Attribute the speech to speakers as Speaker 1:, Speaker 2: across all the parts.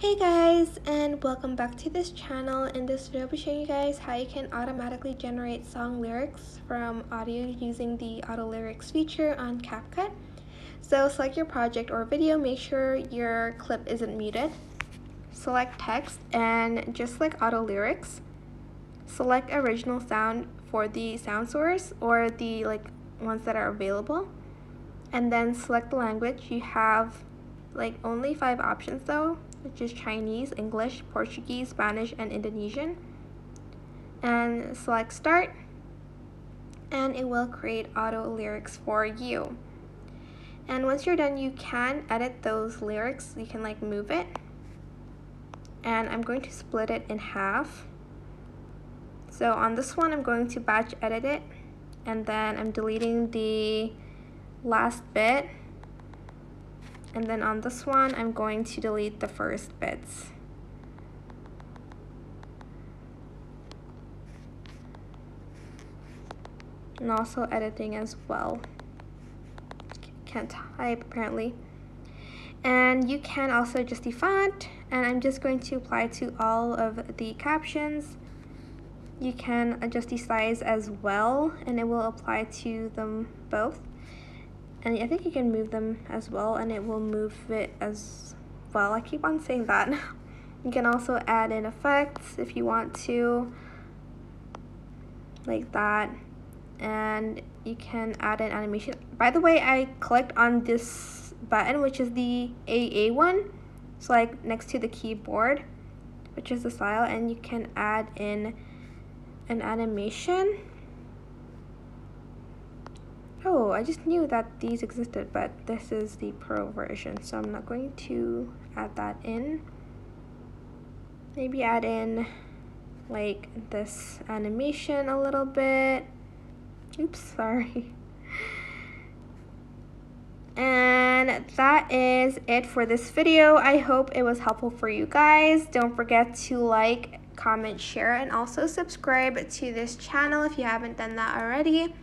Speaker 1: Hey guys and welcome back to this channel. In this video I'll be showing you guys how you can automatically generate song lyrics from audio using the auto lyrics feature on CapCut. So select your project or video, make sure your clip isn't muted. Select text and just select auto lyrics. Select original sound for the sound source or the like ones that are available. And then select the language. You have like only five options though which is Chinese, English, Portuguese, Spanish, and Indonesian. And select start and it will create auto lyrics for you. And once you're done, you can edit those lyrics. You can like move it. And I'm going to split it in half. So on this one, I'm going to batch edit it. And then I'm deleting the last bit and then on this one I'm going to delete the first bits. And also editing as well. Can't type apparently. And you can also adjust the font and I'm just going to apply to all of the captions. You can adjust the size as well and it will apply to them both and I think you can move them as well and it will move it as well. I keep on saying that. You can also add in effects if you want to like that. And you can add an animation. By the way I clicked on this button which is the AA one. So like next to the keyboard which is the style. And you can add in an animation Oh, I just knew that these existed, but this is the pro version, so I'm not going to add that in. Maybe add in like this animation a little bit. Oops, sorry. And that is it for this video. I hope it was helpful for you guys. Don't forget to like, comment, share, and also subscribe to this channel if you haven't done that already.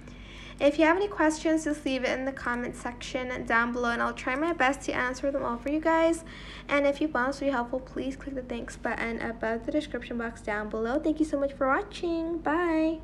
Speaker 1: If you have any questions, just leave it in the comment section down below and I'll try my best to answer them all for you guys. And if you found this video helpful, please click the thanks button above the description box down below. Thank you so much for watching. Bye!